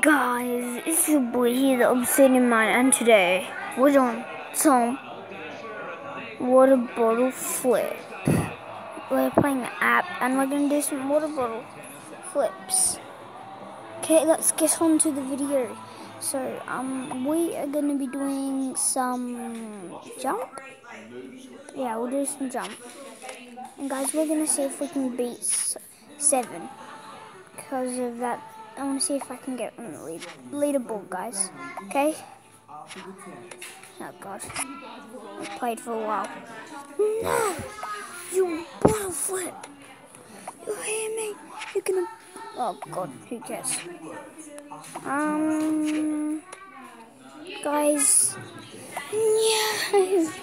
Guys, it's your boy here, the Obsidian Man, and today we're doing some water bottle flip. We're playing an app and we're gonna do some water bottle flips. Okay, let's get on to the video. So, um, we are gonna be doing some jump. Yeah, we'll do some jump. And guys, we're gonna see if we can beat seven because of that I want to see if I can get on the lead, leaderboard, guys. Okay? Oh, God. I played for a while. No! You bottle flip! You hear me? You're gonna... Oh, God. Who cares? Um... Guys... Yes!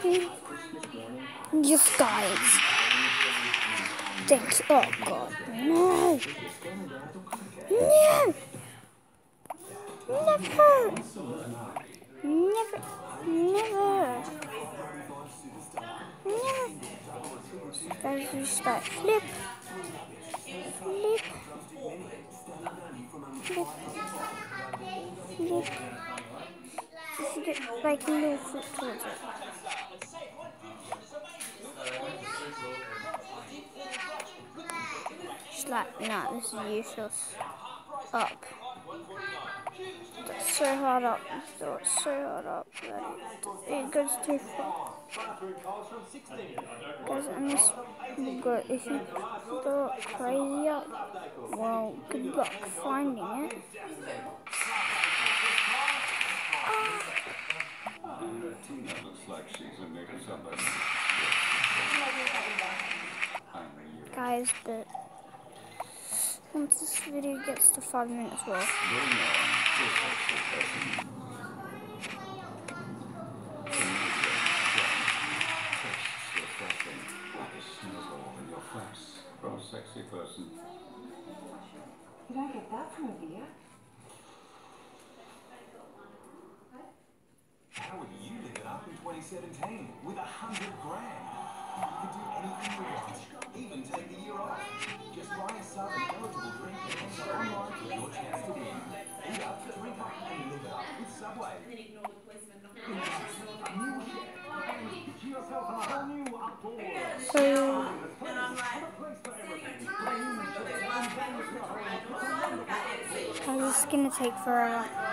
Yes, guys! Thanks. Oh, God. No! No! Never! Never! Never! Never! Guys, we start flip. Flip. Flip. Flip. You get like little flip towards it. Just like, nah, this is useless up. So hard up. So hard up it, it goes too far. And this will go, if you go crazy up, well, good luck finding it. Guys, but once this video gets to five minutes well. sexy person. Did I get that from a beer? How would you live it up in 2017 with a hundred grand? Just. So, I was gonna take forever.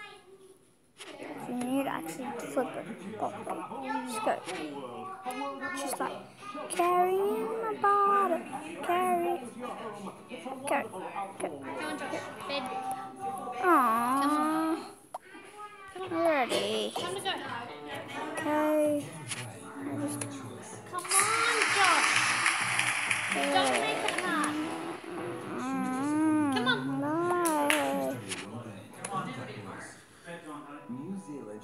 Actually to flip pop. Just go. Just like carry my bottle, carry, carry, carry. Aww. Ready. Okay. Come on, Josh. Don't make it hard. Come on. Bye. New Zealand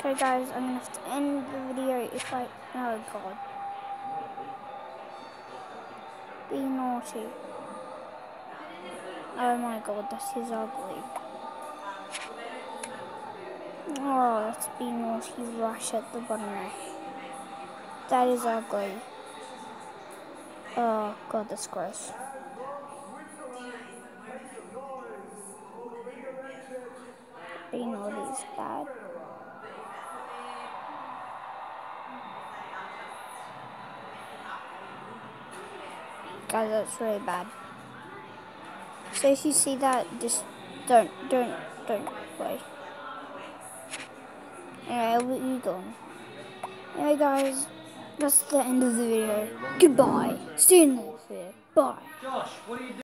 Okay, guys, I'm gonna have to end the video if I. Oh god. Be naughty. Oh my god, that is ugly. Oh, that's be naughty rush at the bottom. That is ugly. Oh god, that's gross. Being naughty is bad. Guys, that's really bad. So if you see that, just don't, don't, don't play. Anyway, I'll let you go. Anyway, guys, that's the end of the video. Goodbye. See you in the next video. Bye. Josh, what are you doing?